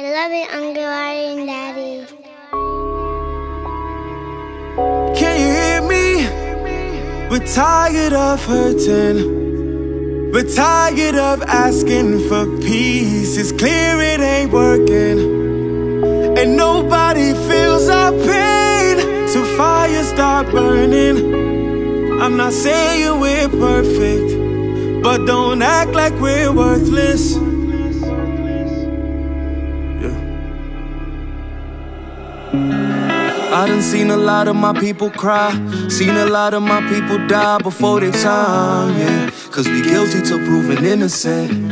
I love it, Uncle Ari and Daddy. Can you hear me? We're tired of hurting. We're tired of asking for peace. It's clear it ain't working. And nobody feels our pain. So fire start burning. I'm not saying we're perfect, but don't act like we're worthless. I done seen a lot of my people cry. Seen a lot of my people die before their time, yeah. Cause we guilty till proven innocent.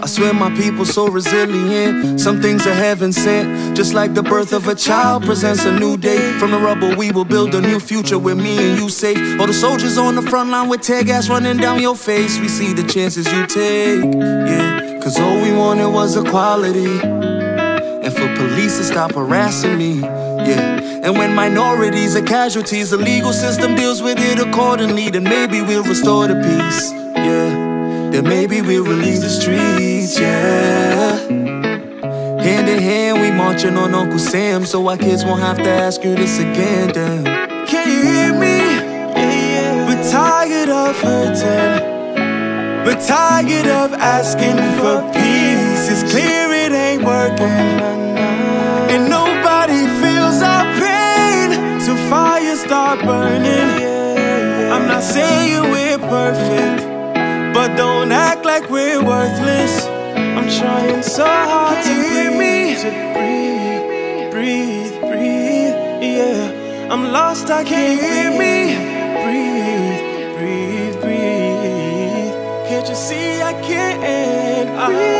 I swear my people so resilient. Some things are heaven sent. Just like the birth of a child presents a new day. From the rubble, we will build a new future with me and you safe. All the soldiers on the front line with tear gas running down your face. We see the chances you take, yeah. Cause all we wanted was equality. And for police to stop harassing me, yeah. Minorities are casualties, the legal system deals with it accordingly. Then maybe we'll restore the peace, yeah. Then maybe we'll release the streets, yeah. Hand in hand, we marching on Uncle Sam, so our kids won't have to ask you this again, damn. Can you hear me? Yeah. We're tired of hurting. We're tired of asking for peace. It's clear it ain't working. Start burning. I'm not saying we're perfect. But don't act like we're worthless. I'm trying so hard to hear me. To breathe, breathe, breathe. Yeah, I'm lost. I can't hear me. Breathe, breathe, breathe. Can't you see I can't breathe?